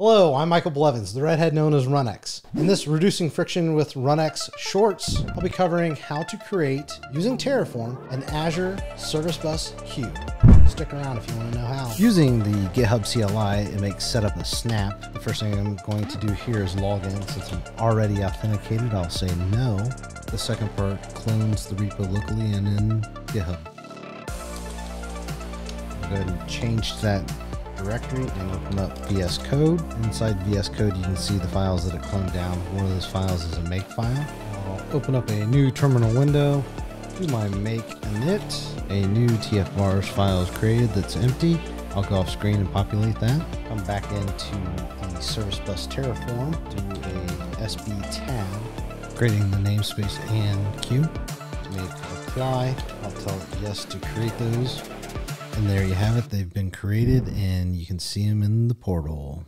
Hello, I'm Michael Blevins, the redhead known as RunnX. In this Reducing Friction with RunnX Shorts, I'll be covering how to create, using Terraform, an Azure Service Bus queue. Stick around if you want to know how. Using the GitHub CLI, it makes setup a snap. The first thing I'm going to do here is log in. Since I'm already authenticated, I'll say no. The second part clones the repo locally and in GitHub. I'll go ahead and change that directory and open up VS Code. Inside VS Code, you can see the files that it cloned down. One of those files is a make file. I'll open up a new terminal window, do my make init. A new TFVARS file is created that's empty. I'll go off screen and populate that. Come back into the Service Bus Terraform, do a SB tab, creating the namespace and queue. Make apply. I'll tell it yes to create those. And there you have it. They've been created and you can see them in the portal.